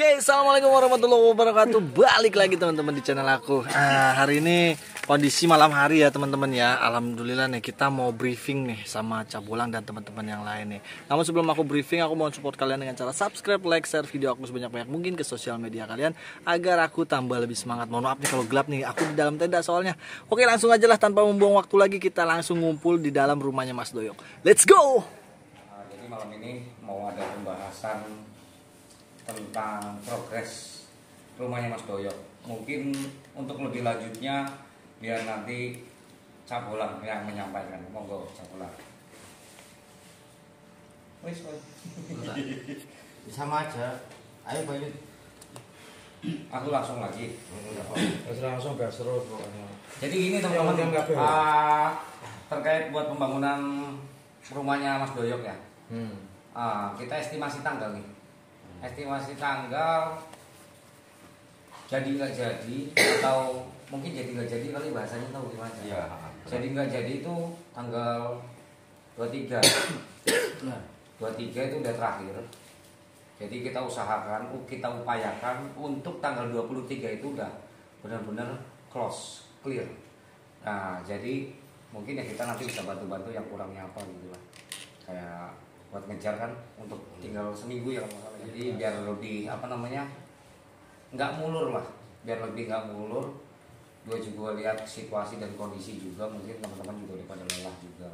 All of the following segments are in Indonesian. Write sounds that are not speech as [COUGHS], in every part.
Oke, assalamualaikum warahmatullahi wabarakatuh. Balik lagi teman-teman di channel aku. Ah, hari ini kondisi malam hari ya teman-teman ya. Alhamdulillah nih kita mau briefing nih sama Cabulang dan teman-teman yang lain nih. Namun sebelum aku briefing, aku mohon support kalian dengan cara subscribe, like, share video aku sebanyak-banyak mungkin ke sosial media kalian agar aku tambah lebih semangat. Mohon maaf nih kalau gelap nih, aku di dalam tenda soalnya. Oke, langsung aja lah tanpa membuang waktu lagi kita langsung ngumpul di dalam rumahnya Mas Doyok. Let's go. Nah, jadi malam ini mau ada pembahasan tentang progres rumahnya Mas Doyok. Mungkin untuk lebih lanjutnya biar nanti Cabulang yang menyampaikan. Monggo Cabulang. Wis, wis. [LAUGHS] sama aja ayo Bayu Aku langsung lagi. Terus langsung gak seru pokoknya. Jadi gini teman-teman ah, terkait buat pembangunan rumahnya Mas Doyok ya. Hmm. Ah, kita estimasi tanggal nih. Estimasi tanggal jadi nggak jadi atau mungkin jadi nggak jadi kali bahasanya tahu gimana? Iya. Jadi nggak jadi itu tanggal 23. Nah, 23 itu udah terakhir. Jadi kita usahakan, kita upayakan untuk tanggal 23 itu udah benar-benar close, clear. Nah, jadi mungkin ya kita nanti bisa bantu-bantu yang kurangnya apa gitu lah. Kayak buat ngejar kan untuk tinggal seminggu ya kalau salah. Jadi biar lebih apa namanya nggak mulur lah, biar lebih nggak mulur. Gue juga lihat situasi dan kondisi juga mungkin teman-teman juga udah pada lelah juga.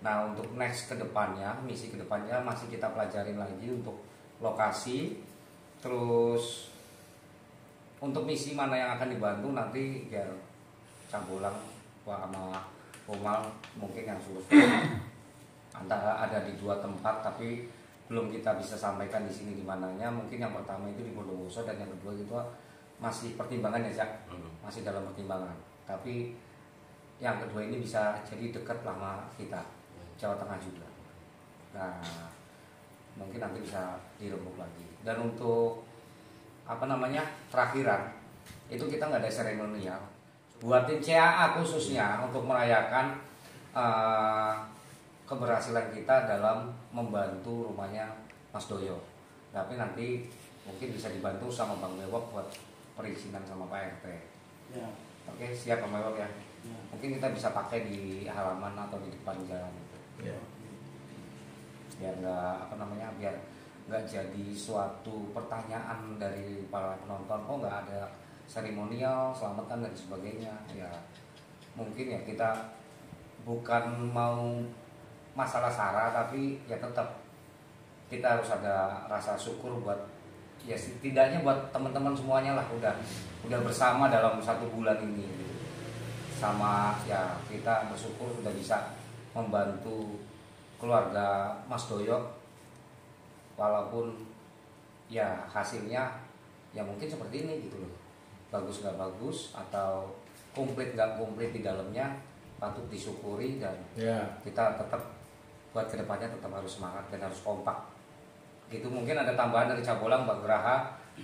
Nah untuk next ke depannya, misi ke depannya masih kita pelajarin lagi untuk lokasi, terus untuk misi mana yang akan dibantu nanti biar Cambulang wah sama Umal mungkin yang suruh antara ada di dua tempat tapi belum kita bisa sampaikan di sini di mananya. Mungkin yang pertama itu di Bondowoso dan yang kedua itu masih pertimbangan ya Cak? Masih dalam pertimbangan. Tapi yang kedua ini bisa jadi dekat lama kita Jawa Tengah juga. Nah mungkin nanti bisa dirembuk lagi. Dan untuk apa namanya terakhiran itu kita nggak ada seremonial. Buat tim CAA khususnya untuk merayakan eh, keberhasilan kita dalam membantu rumahnya Mas Doyo tapi nanti mungkin bisa dibantu sama Bang Bewok buat perizinan sama Pak RT ya. oke siap Bang Bewok ya Ya. mungkin kita bisa pakai di halaman atau di depan jalan gitu Ya. biar nggak apa namanya biar nggak jadi suatu pertanyaan dari para penonton oh nggak ada seremonial selamatan dan sebagainya ya mungkin ya kita bukan mau masalah sara tapi ya tetap kita harus ada rasa syukur buat ya setidaknya buat teman-teman semuanya lah udah udah bersama dalam satu bulan ini gitu. sama ya kita bersyukur sudah bisa membantu keluarga Mas Doyok walaupun ya hasilnya ya mungkin seperti ini gitu loh bagus nggak bagus atau komplit nggak komplit di dalamnya patut disyukuri dan Ya. kita tetap buat ke depannya tetap harus semangat dan harus kompak. Gitu mungkin ada tambahan dari Cabolang Mbak Graha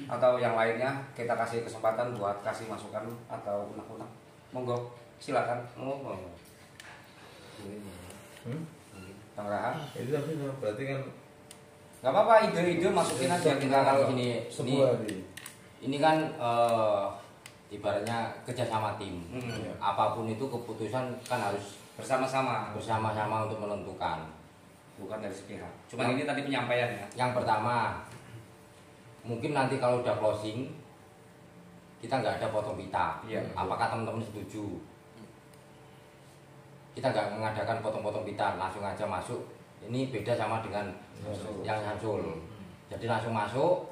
atau yang lainnya kita kasih kesempatan buat kasih masukan atau unek-unek. Monggo silakan. Oh. Hmm? Bang Graha Itu tapi berarti kan nggak apa-apa ide-ide masukin aja. Kita kalau akan gini ini ini kan eh, ibaratnya kerjasama tim. Hmm. apa pun itu keputusan kan harus bersama-sama bersama-sama untuk menentukan bukan dari sepihak. Cuma ini tadi penyampaiannya yang pertama mungkin nanti kalau udah closing kita nggak ada potong pita. Iya. apakah teman-teman setuju? Kita nggak mengadakan potong-potong pita langsung aja masuk. Ini beda sama dengan Masuk. yang Samsul jadi langsung masuk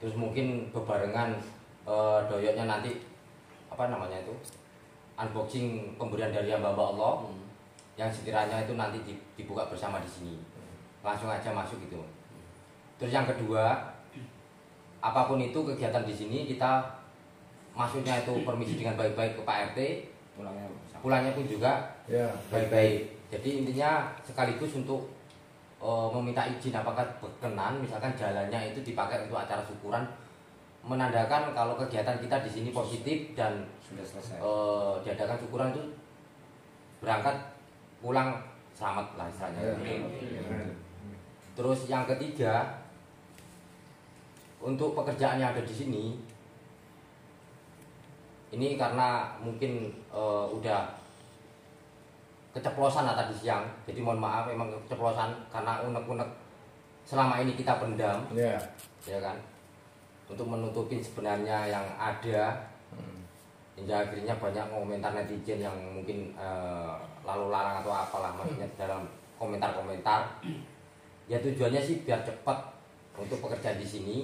terus mungkin bebarengan eh, doyoknya nanti apa namanya itu? Unboxing pemberian dari hamba Allah yang sekiranya itu nanti di- dibuka bersama di sini. Langsung aja masuk gitu. Terus yang kedua apa pun itu kegiatan di sini kita masuknya itu permisi dengan baik-baik ke Pak RT pulangnya pulangnya pun juga ya baik-baik. Jadi intinya sekaligus untuk eh, meminta izin apakah berkenan misalkan jalannya itu dipakai untuk acara syukuran menandakan kalau kegiatan kita di sini positif dan sudah selesai. eh, diadakan syukuran itu berangkat pulang selamat lah istilahnya. Ya. Oke. Terus yang ketiga untuk pekerjaan yang ada di sini ini karena mungkin eh, udah keceplosan lah tadi siang jadi mohon maaf memang keceplosan karena unek-unek selama ini kita pendam Iya. ya kan untuk menutupi sebenarnya yang ada hingga akhirnya banyak komentar netizen yang mungkin eh, lalu larang atau apalah maksudnya dalam komentar-komentar. Ya tujuannya sih biar cepat untuk pekerja di sini.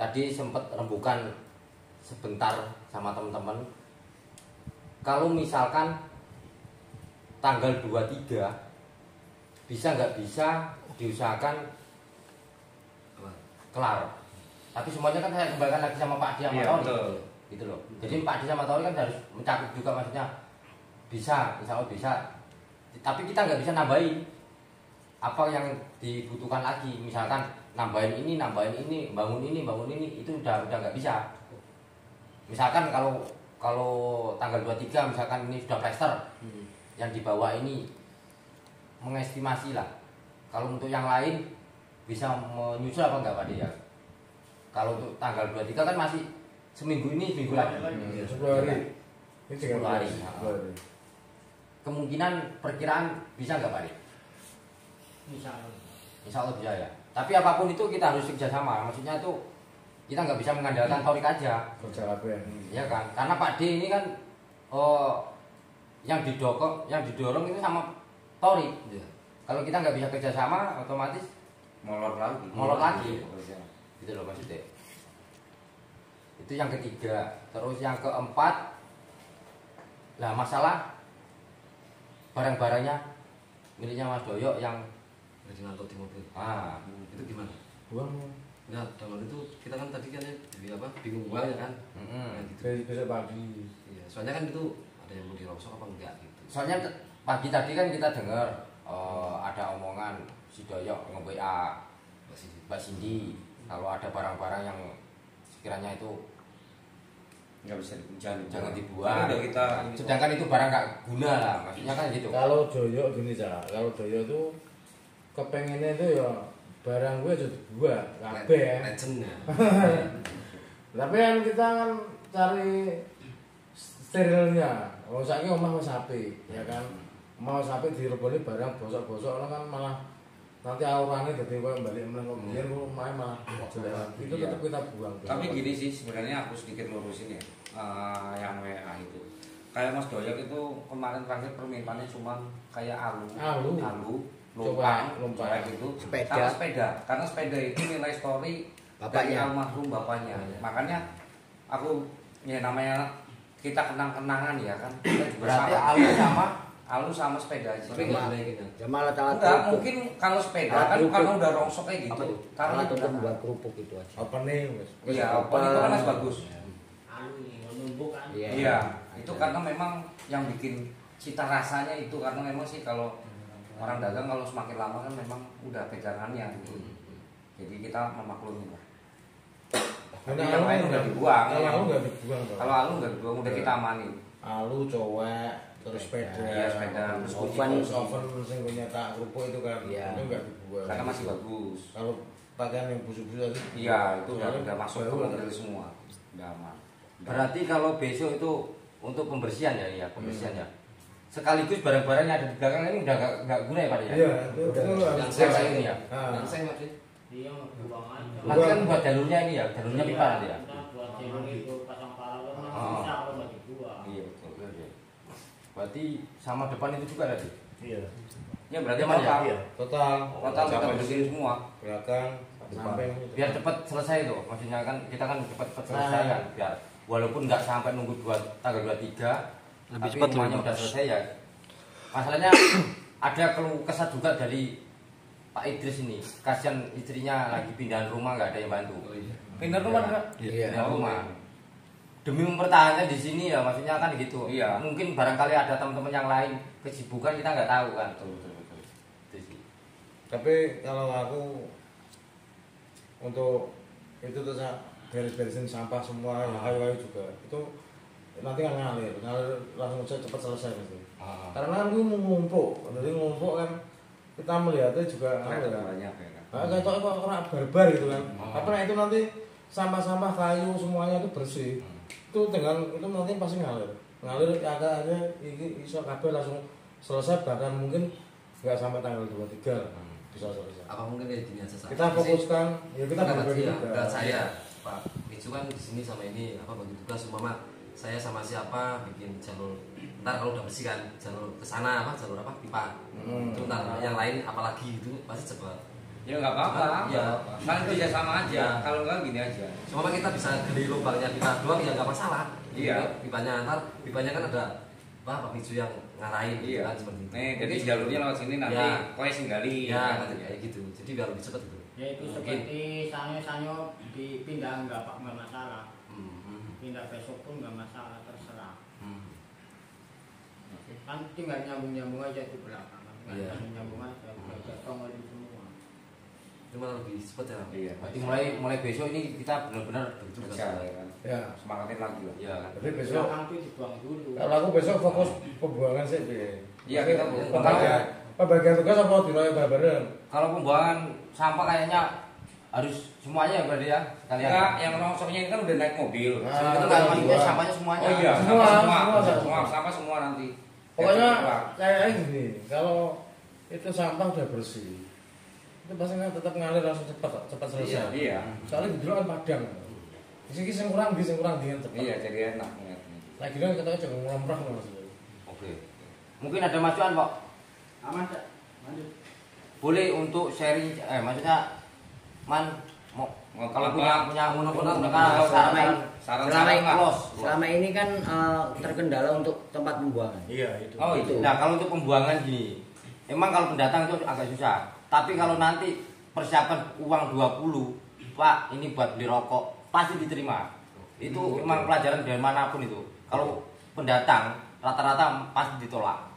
Tadi sempat rembukan sebentar sama teman-teman. Kalau misalkan tanggal 23 bisa nggak bisa diusahakan kelar? Tapi semuanya kan saya kembalikan lagi sama Pak Di sama Iya, Tori gitu loh. Jadi Pak Di sama Tori kan harus mencakup juga maksudnya bisa insya Allah bisa. Tapi kita nggak bisa nambahin. Apa yang dibutuhkan lagi? Misalkan nambahin ini nambahin ini bangun ini bangun ini itu udah udah nggak bisa. Misalkan kalau kalau tanggal 23 misalkan ini sudah plester yang di bawah ini mengestimasi lah. Kalau untuk yang lain bisa menyusul apa enggak Pak Dia kalau untuk tanggal 23 kan masih seminggu ini seminggu lagi. Hmm, Sepuluh hari. Ini tiga Sepuluh hari. Sepuluh hari. Kemungkinan perkiraan bisa nggak Pak Dia Insya Allah bisa ya. Tapi apa pun itu kita harus kerjasama. Maksudnya itu kita nggak bisa mengandalkan Torik aja. Kerja kabeh. ya? Kan? Karena Pak D ini kan oh, yang didorong yang didorong itu sama Tori kalau kita nggak bisa kerjasama otomatis molor lagi. Molor lagi. Pekerjaan. gitu loh maksudnya. Itu yang ketiga. Terus yang keempat lah masalah barang-barangnya miliknya Mas Doyo yang Lagi ngangkut di mobil. ah Itu gimana? Buang. Nah, dalam itu kita kan tadi kan ya, apa? Bingung uang ya kan? mm-mm. Nah, gitu. Besok besok pagi. Iya, soalnya kan itu ada yang mau dirosok apa enggak gitu. soalnya pagi tadi kan kita dengar eh, ada omongan si Doyo nge-WA Mbak Cindy kalau ada barang-barang yang sekiranya itu nggak bisa dibuang jangan Ini dibuang udah kita sedangkan itu barang nggak guna lah maksudnya kan gitu Kalau Joyo gini cak, kalau Joyo tuh kepengennya itu ya barang gue jadi gua kabeh ya. legend. [LAUGHS] Tapi kan kita kan cari sterilnya. Kalau saiki omah wis sapi, ya kan. Mau sapi direboni barang bosok-bosok kan malah nanti aurane dadi koyo balik biyen kok omahe malah jelek lagi. Itu tetap kita buang. tapi gini sih sebenarnya aku sedikit lurusin ya eh, yang WA itu kayak Mas Doyok itu kemarin terakhir permintaannya cuma kayak alu Alu. alu Coba, lumpang gitu Sepeda. sama sepeda karena sepeda itu nilai story dari Bapaknya. almarhum bapaknya makanya aku ya namanya kita kenang-kenangan ya kan kita juga berarti sama. alu sama alu sama sepeda aja Tapi enggak naikin ya. Jamal alat enggak mungkin kalau sepeda Alat kan kerupuk. karena udah rongsok kayak Apa gitu karena alat udah untuk buat kerupuk itu aja. wis. Wis iya open itu kan masih bagus Iya. Iya, itu karena memang yang bikin cita rasanya itu karena memang sih kalau orang dagang kalau semakin lama kan memang udah pegangannya gitu. Jadi kita memaklumi lah. Tapi yang alu lain nggak- udah dibuang. Kalau yang- alu nggak dibuang. Kalau alu nggak dibuang udah kita amanin. alu cowek terus sepeda Iya, sepeda. terus Oven. oven oven sing punya tak kerupuk itu kan Iya. itu nggak dibuang Karena masih bagus. kalau pakaian yang busuk-busuk tadi Iya, itu udah soalnya udah masuk ke mobil semua. Udah aman. berarti kalau besok itu untuk pembersihan ya ya pembersihan ya sekaligus barang-barang yang ada di belakang ini udah nggak nggak guna ya pak ya iya itu Udah. itu harus Yang saya ini ya Ah. Yang saya. Din. nanti kan buat jalurnya ini ya jalurnya pipa nanti ya Iya, betul. Oke, oke. Berarti sama depan itu juga tadi iya Ya berarti Iya, Mas, ya? total. iya total Total kita Sampai bersihin semua. belakang samping biar cepat selesai tuh maksudnya kan kita kan cepat cepat selesai Nah. kan biar walaupun nggak sampai nunggu dua tanggal 23 Lebih tapi cepat, rumahnya lebih udah selesai ya masalahnya [COUGHS] ada keluh kesah juga dari Pak Idris ini kasihan istrinya lagi pindahan rumah nggak ada yang bantu Oh iya. Pindah rumah Iya. enggak? Iya. pindah rumah demi mempertahankan di sini ya maksudnya kan gitu Iya. mungkin barangkali ada teman-teman yang lain kesibukan kita nggak tahu kan Betul, betul, betul. Tapi kalau aku untuk itu tuh beres-beresin sampah semua yang kayu-kayu juga itu nanti kan ngalir ngalir langsung saya cepat selesai pasti Ah. karena kan gue mau ngumpuk jadi ngumpuk kan kita melihatnya juga ya banyak ya kan. Nah, kayak kok kok orang barbar gitu kan. Ah. Tapi nah itu nanti sampah-sampah kayu semuanya itu bersih itu dengan itu nanti pasti ngalir. Ngalir agak aja ini iso kabeh langsung selesai bahkan mungkin nggak sampai tanggal 23 bisa selesai. Apa mungkin ya gini aja Sa? kita fokuskan ya kita berbagi juga. enggak, saya. Pak Micu kan di sini sama ini apa bagi tugas umpama saya sama siapa bikin jalur. Ntar kalau udah bersih kan jalur ke sana apa jalur apa pipa. Hmm. itu ntar yang lain apalagi itu pasti cepat Ya nggak apa-apa. Ya. Kan kerja sama aja. Ya. Kalau enggak gini aja. cuma kita bisa gali lubangnya pipa doang ya nggak masalah Iya. pipanya ntar pipanya kan ada apa Pak Micu yang ngarahin gitu Iya. kan seperti itu Nih, jadi jalurnya lewat sini nanti Ya. kowe singgali. ya nanti kayak gitu jadi biar lebih cepat gitu Ya itu Mungkin. seperti sanyo-sanyo dipindah nggak pak nggak masalah. Hmm, hmm, Pindah besok pun nggak masalah terserah. hmm. Kan tinggal nyambung-nyambung aja di belakang. Kan Iya. nyambung aja. Kayak tongol itu malah lebih cepat ya Iya. Berarti mulai mulai besok ini kita benar-benar bertugas. Kerja ya ya Semangatin lagi lah. ya jadi besok itu dibuang dulu. kalau aku besok fokus pembuangan sih. Iya, kita Pembagian- pembagian. pembagian tugas apa dinoyo bareng Kalau pembuangan sampah kayaknya harus semuanya ya berarti ya kalian. Enggak, yang rongsoknya ini kan udah naik mobil. Nah, itu kan maksudnya betul. sampahnya semuanya. Oh iya, Semua, sama semua, semua, semua, semua. sama semua nanti. Pokoknya Ya, kayak gini, kalau itu sampah udah bersih, itu pasti nggak tetap ngalir langsung cepat, cepat selesai. Iya, Soalnya di dulu kan padang. Di sini sing kurang, di sing kurang dengan cepat. iya jadi enak ngeliatnya. Lagi kan kita jangan ngelomprok mas. Oke. Mungkin ada masukan, Pak. Aman tak? Lanjut. Boleh untuk sharing eh maksudnya man mau kalau apa? punya punya saran Saran selama ini, selama ini kan eh, terkendala untuk tempat pembuangan. Iya itu. Oh itu. Nah, kalau untuk pembuangan gini, emang kalau pendatang itu agak susah. Tapi kalau nanti persiapan uang 20, Pak, ini buat beli rokok, pasti diterima. Itu emang pelajaran dari mana pun itu. Kalau pendatang rata-rata pasti ditolak.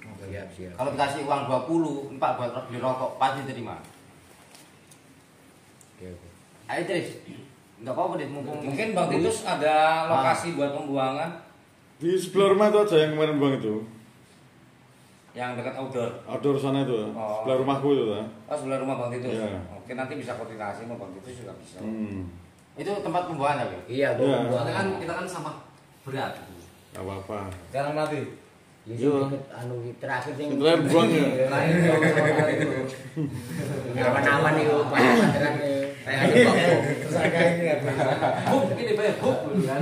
Siap, siap. Kalau dikasih uang 20, ini Pak buat beli rokok, pasti diterima. Oke, oke. Ayo Tris, nggak apa-apa deh, mumpung Mungkin Bang Titus ada lokasi buat pembuangan Di sebelah rumah itu aja yang kemarin buang itu. Yang dekat outdoor. Outdoor sana itu, Oh. sebelah rumahku itu. ya. Oh sebelah rumah Bang Titus. Iya. Oke nanti bisa koordinasi sama Bang Titus juga bisa. Hmm, itu tempat pembuangan ya, Iya, Iya. soalnya pembuangan. kan kita kan sampah berat gak apa-apa. Sekarang mati. Ya, Iya. sing anu terakhir sing Itu yang buang ya. Terakhir dong, sama [LAUGHS] itu. Beneran nih. Kayak ada ini ya. Buk, ini bayar buk kan.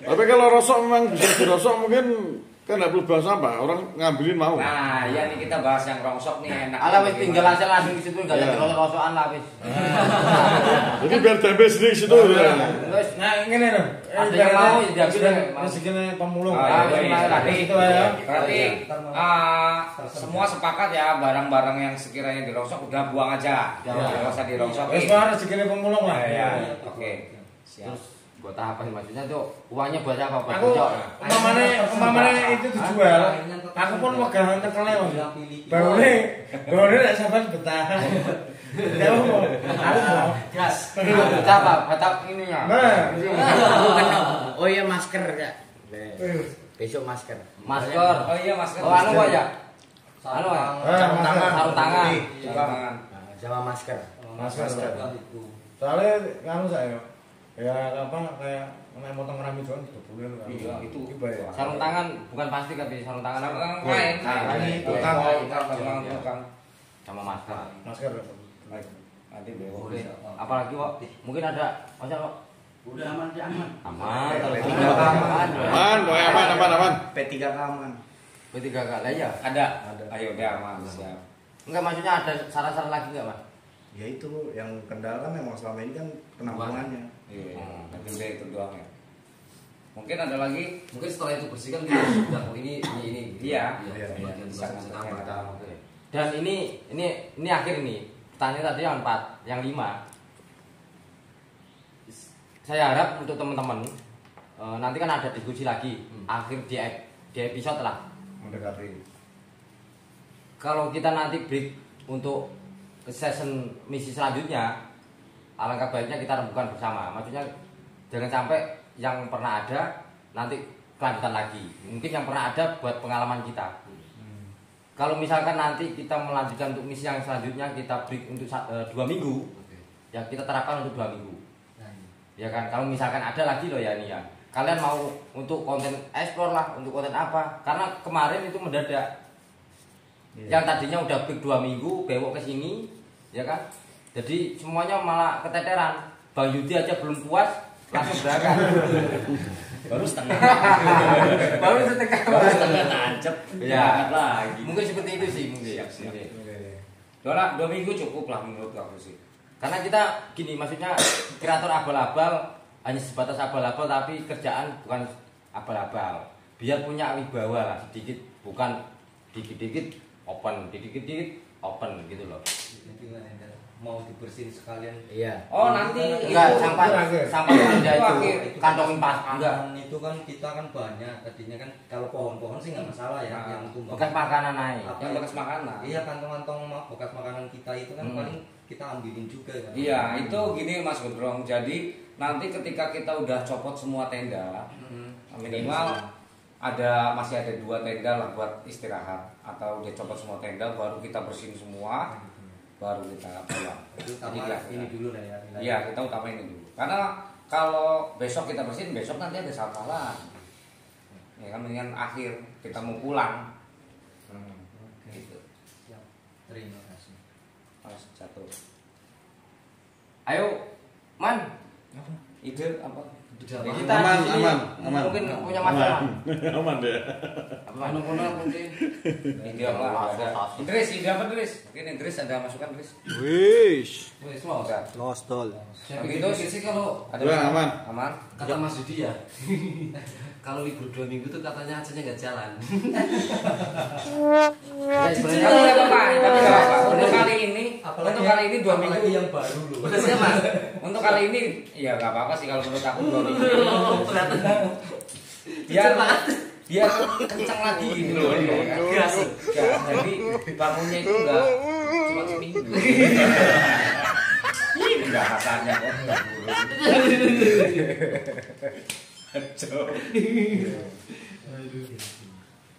Tapi kalau rosok memang bisa dirosok mungkin kan nggak perlu buang sampah, orang ngambilin mau. Nah, ya nih kita bahas yang rongsok nih enak. Alah wis tinggal aja langsung di situ nggak Iya. jadi rosok-rosokan lah wis. [LAUGHS] Jadi biar tempe sendiri situ ya. Wis Nah ini dong. Ada yang mau, ya diambil ya. Rezekinya pemulung. Ah, iya, iya. iya. Berarti Itu ya. Berarti ah, semua sepakat ya barang-barang yang sekiranya dirosok udah buang aja. Ya. Jangan usah dirosok. Wes mah rezekinya pemulung lah. Ya, ya. Oke. Siap. Buat apa sih maksudnya tuh uangnya buat apa? Buat Aku umpamane umpamane itu dijual. Aku pun megah tekelnya Mas. Baune, baune nek sampean betah. Ya mau. Aku mau. Gas. Buat apa? Buat apa ininya? Nah. Oh iya masker ya. Besok masker. Masker. Oh iya masker. Oh anu Pak ya? Anu ya? Sarung tangan. masker. Sarung tangan. Sarung tangan. Nah, Sama masker. Masker. Soalnya kan saya ya apa kayak nek motong rambut kan dibulen kan. Iya, itu. bayar. Sarung tangan bukan plastik tapi sarung tangan Sarung apa? tangan kain. Kain. Kain. Tukang, tukang, tukang, tukang. Sama masker. Masker. Baik. Nanti bisa. Apalagi Pak, mungkin ada Masa Pak? Udah aman sih aman. Aman. P3 Kalau aman. aman. Aman, aman, aman, aman. P3 aman. Berarti gagal aja. Ada. Ayo deh aman. Siap. Enggak maksudnya ada saran-saran lagi enggak, Mas? Ya itu yang kendala memang selama ini kan penampungannya. Iya. Nanti udah itu doang ya. Mungkin ada lagi Mungkin setelah itu bersih kan kita sudah oh ini ini ini. gitu. Iya. Iya. Iya. Bagian tugas bisa. Dan ini ini ini akhir nih. Pertanyaan tadi yang empat, yang lima. Saya harap untuk teman-teman eh, nanti kan ada diskusi lagi akhir di, di episode lah. Mendekati. Kalau kita nanti break untuk session misi selanjutnya, alangkah baiknya kita rembukan bersama. Maksudnya jangan sampai yang pernah ada nanti kelanjutan lagi. Mungkin yang pernah ada buat pengalaman kita. Kalau misalkan nanti kita melanjutkan untuk misi yang selanjutnya kita break untuk eh, dua minggu, Oke. ya kita terapkan untuk dua minggu. Nah, ya kan kalau misalkan ada lagi loh ya nih ya kalian mau untuk konten explore lah untuk konten apa karena kemarin itu mendadak yang tadinya udah pick dua minggu bewok ke sini ya kan jadi semuanya malah keteteran bang Yudi aja belum puas langsung berangkat [LAUGHS] [LAUGHS] Baru setengah. baru setengah Baru setengah tancep. ya lagi. mungkin seperti itu sih mungkin Siap, siap. Mungkin. dua, dua minggu cukup lah menurut aku sih Karena kita gini maksudnya kreator abal-abal hanya sebatas abal-abal tapi kerjaan bukan abal-abal. Biar punya wibawa lah sedikit bukan dikit-dikit open, dikit-dikit open gitu loh. Mau dibersihin sekalian Iya. oh nanti Enggak itu- sampah itu akhir. sampah ada Itu itu akhir. kantongin pas enggak. Itu kan kita kan banyak tadinya kan kalau pohon-pohon sih nggak masalah ya Nah, yang tumbang Bekas makanan naik. Apa yang bekas makanan iya kantong-kantong bekas makanan kita itu kan Hmm. paling kita ambilin juga kan Iya, itu gini Mas Gondrong. Jadi nanti ketika kita udah copot semua tenda, minimal ada masih ada dua tenda lah buat istirahat atau udah copot semua tenda baru kita bersihin semua, baru kita pulang. Jadi ya, ini dulu lah ya. Iya, kita utamain ini dulu. Karena kalau besok kita bersihin, besok nanti ada sampah lah. Ya kan mendingan akhir kita mau pulang. Oke. Gitu. Terima kasih Harus jatuh. Ayo, Man. Ide apa? Ya, Aman, kita aman, di sini aman, aman. Mungkin punya masalah. Aman [LAUGHS] deh. Apa Man? [LAUGHS] Ide apa? Ada. Idris, ide apa Idris? Mungkin Idris ada masukan Idris? Wish. Udah. Lost doll. saya Begitu sih kalau Ada Udah, masukan? aman. Aman. kata Mas Yudi ya [LAUGHS] kalau libur dua minggu tuh katanya acenya nggak jalan Ya, Tapi sebenarnya nggak apa-apa, tapi nggak apa-apa. Untuk kali ini, untuk kali ini dua minggu. yang baru loh udah siap mas Untuk kali ini, ya nggak apa-apa sih kalau menurut aku dua [LAUGHS] minggu. Biar biar kencang lagi gitu loh. Gas. Jadi bangunnya itu enggak cuma seminggu. Ini enggak kasarnya kok enggak buruk.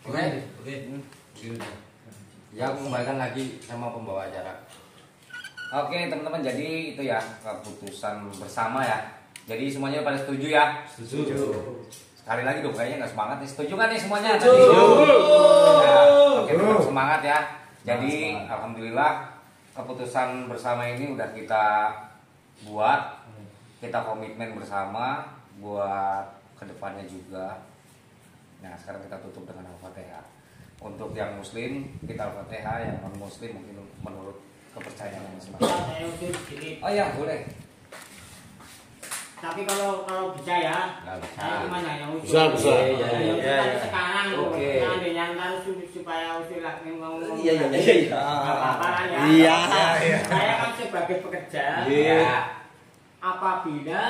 Oke. oke Ya aku kembalikan lagi sama pembawa acara. Oke teman-teman jadi itu ya keputusan bersama ya. Jadi semuanya pada setuju ya. setuju Sekali lagi dong kayaknya nggak semangat nih. Setuju kan nih semuanya? Setuju. Ya, oke tetap semangat ya. Jadi alhamdulillah keputusan bersama ini udah kita buat. Kita komitmen bersama buat ke depannya juga. Nah sekarang kita tutup dengan al-fatihah. Untuk yang muslim kita al-fatihah, yang non muslim mungkin menurut kepercayaan sedikit. Oh iya boleh. Tapi kalau kalau bisa ya, Nggak bisa. saya cuma hanya usul. Bisa, bisa. Ya, Iya, ya, iya, usul iya. sekarang. Oke. Ada yang tahu su- supaya usul lagi ngomong. iya iya iya iya Apa lah ya? Iya. Saya kan sebagai pekerja. Iya. Apabila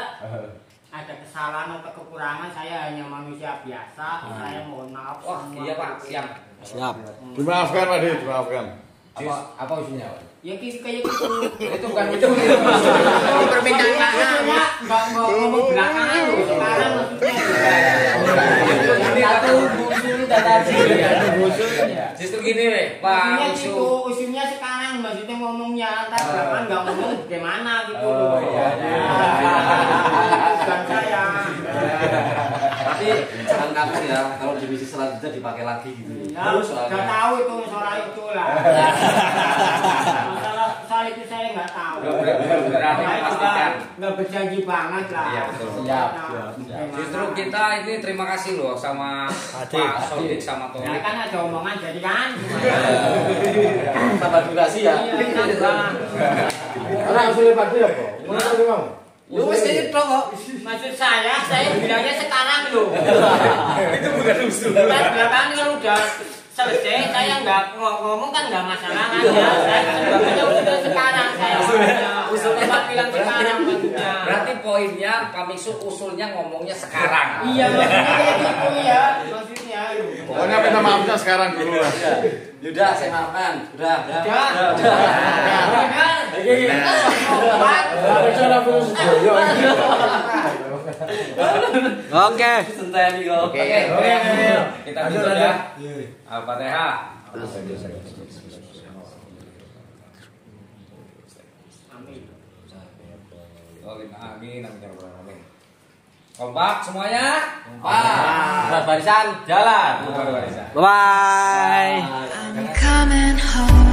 ada kesalahan atau kekurangan, saya hanya manusia biasa. Saya mohon maaf. Semua. iya pak siap. Siap. Dimaafkan Pak dimaafkan. Apa apa usulnya? Pak? Ya kayak gitu. [LAUGHS] Itu bukan itu. [LAUGHS] Permintaan maksudnya nggak nggak ngomong belakangan loh. Sekarang maksudnya. Ini aku usul tadi. Justru gini weh, Pak gitu, usulnya sekarang maksudnya ngomongnya antar belakangan nggak ngomong bagaimana gitu loh. iya, iya. Bukan saya. [LAUGHS] tapi jangan ya kalau divisi selanjutnya dipakai lagi gitu Ya, terus nggak soalnya tahu itu soal itu lah. Masalah soal itu saya nggak tahu. Berarti pastikan. nggak berjanji banget lah. Iya, betul. Siap, Nah. Justru kita ini terima kasih loh sama Adik. Pak Sodik sama Ya Tony. kan ada omongan jadi kan. tambah durasi ya Iya, Dit apa? Menurut kamu kamu? Lu wes kayak gitu kok Maksud saya, saya bilangnya sekarang loh. [LAUGHS] Itu bukan usul. Kan belakangan kalau udah selesai, saya nggak ngom- ngomong kan nggak masalah kan ya. Saya sebabnya udah sekarang saya. Usulnya Pak bilang sekarang. Berarti poinnya Pak Miksu usulnya ngomongnya sekarang. Iya maksudnya gitu ya. Maksudnya. Pokoknya minta maafnya sekarang dulu lah. Yaudah, saya maafkan. Udah, udah. Udah. udah. Udah. Obat. Bicara terus Joyo. Oke. Oke, oke. Kita tutup ya. Al-Fatihah. dhalin. Amin amin ya alamin. Kompak semuanya? Buat barisan jalan. Bye. I'm coming home.